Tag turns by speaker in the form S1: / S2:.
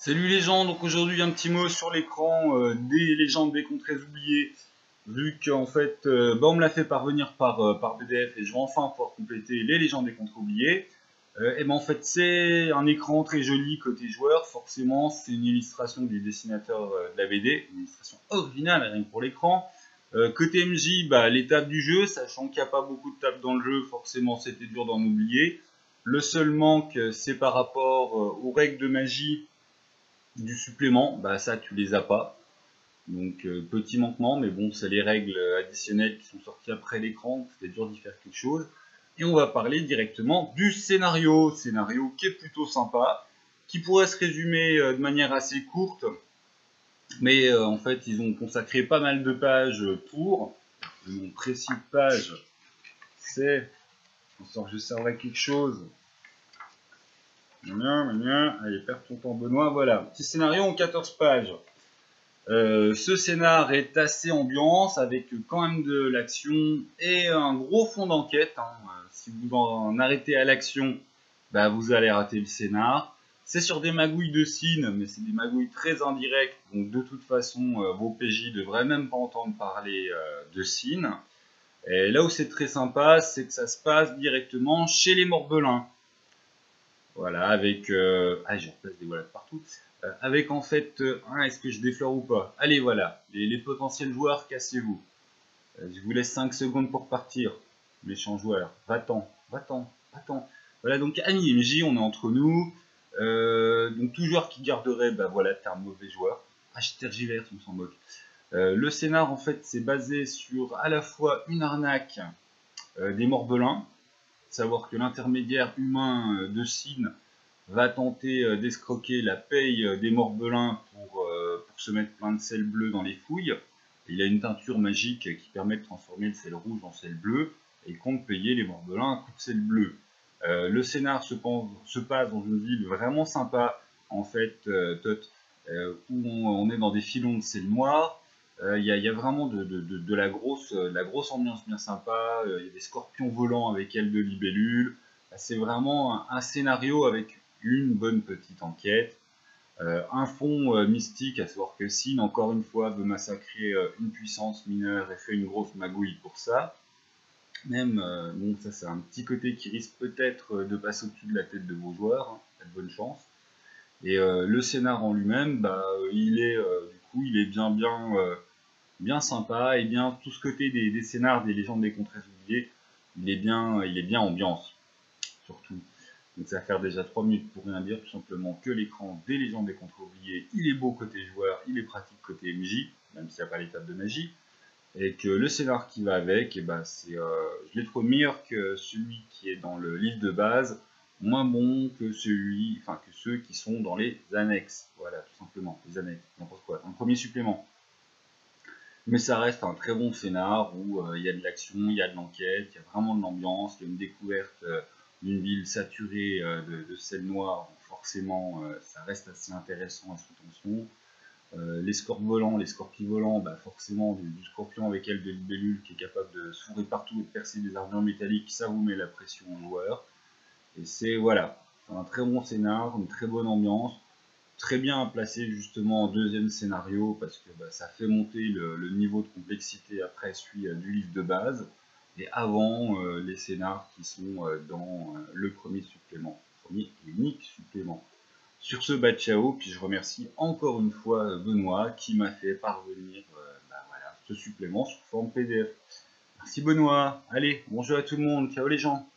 S1: Salut les gens, donc aujourd'hui un petit mot sur l'écran euh, des légendes des contrées oubliées. Vu qu'en fait, euh, bah, on me l'a fait parvenir par, euh, par BDF et je vais enfin pouvoir compléter les légendes des contrées oubliées. et ben en fait, c'est un écran très joli côté joueur. Forcément, c'est une illustration du dessinateur de la BD, une illustration originale rien que pour l'écran. côté MJ, bah, l'étape du jeu, sachant qu'il n'y a pas beaucoup de tables dans le jeu, forcément c'était dur d'en oublier. Le seul manque, c'est par rapport aux règles de magie du supplément, bah ça tu les as pas. Donc euh, petit manquement, mais bon, c'est les règles additionnelles qui sont sorties après l'écran, c'était dur d'y faire quelque chose. Et on va parler directement du scénario, scénario qui est plutôt sympa, qui pourrait se résumer euh, de manière assez courte, mais euh, en fait ils ont consacré pas mal de pages pour. Mon précis page, c'est, je servais quelque chose, Allez, perds ton temps, Benoît. Voilà, petit scénario en 14 pages. Euh, ce scénar est assez ambiance avec quand même de l'action et un gros fond d'enquête. Hein. Si vous en arrêtez à l'action, bah, vous allez rater le scénar. C'est sur des magouilles de signes, mais c'est des magouilles très indirectes, donc de toute façon, euh, vos PJ devraient même pas entendre parler euh, de signes. Et là où c'est très sympa, c'est que ça se passe directement chez les Morbelins. Voilà, avec... Euh, ah, je replace des voilà partout. Euh, avec en fait... Euh, hein, est-ce que je déflore ou pas? Allez, voilà. Les, potentiels joueurs, cassez-vous. je vous laisse 5 secondes pour partir. Méchant joueur. Va-t'en, va-t'en, va-t'en. Voilà, donc Annie MJ, on est entre nous. donc tout joueur qui garderait, bah voilà, t'es un mauvais joueur. Ah, je tergiverse, on s'en moque. le scénar, en fait, c'est basé sur à la fois une arnaque des Morbelins, savoir que l'intermédiaire humain euh, de Sine va tenter euh, d'escroquer la paye euh, des morbelins pour, se mettre plein de sel bleu dans les fouilles. Il a une teinture magique qui permet de transformer le sel rouge en sel bleu et compte payer les morbelins un coup de sel bleu. le scénar se, se, passe dans une ville vraiment sympa, en fait, où on, est dans des filons de sel noir, il euh, y, a vraiment de, la grosse, ambiance bien sympa. Il euh, y a des scorpions volants avec ailes de libellule. C'est vraiment un, scénario avec une bonne petite enquête. Euh, un fond mystique, à savoir que Sin, encore une fois, veut massacrer une puissance mineure et fait une grosse magouille pour ça. Même, bon, ça c'est un petit côté qui risque peut-être de passer au-dessus de la tête de vos joueurs, hein, bonne chance. Et le scénar en lui-même, bah, il est, il est bien bien bien sympa et bien tout ce côté des, scénars des légendes des contrées oubliées, il est bien, il est bien ambiance, surtout. Donc ça va faire déjà 3 minutes pour rien dire, tout simplement que l'écran des légendes des contrées oubliées, il est beau côté joueur, il est pratique côté MJ, même s'il n'y a pas l'étape de magie, et que le scénar qui va avec, et eh ben c'est, euh, je l'ai trouvé meilleur que celui qui est dans le livre de base, moins bon que celui, enfin que ceux qui sont dans les annexes, voilà, tout simplement, les annexes, n'importe quoi, un premier supplément? Mais ça reste un très bon scénar où euh, il y a de l'action, il y a de l'enquête, il y a vraiment de l'ambiance, il y a une découverte euh, d'une ville saturée euh, de, de, sel noir. forcément, ça reste assez intéressant à sous tension. les volants, les scorpivolants, bah forcément du, scorpion avec aile de libellule qui est capable de s'ouvrir partout et de percer des armures métalliques, ça vous met la pression au joueur. Et c'est voilà, un très bon scénar, une très bonne ambiance très bien placé justement en deuxième scénario parce que bah, ça fait monter le, niveau de complexité après celui euh, du livre de base et avant euh, les scénars qui sont euh, dans le premier supplément, premier unique supplément. Sur ce, bah ciao, puis je remercie encore une fois Benoît qui m'a fait parvenir bah, ce supplément sous forme PDF. Merci Benoît, allez, bonjour à tout le monde, ciao les gens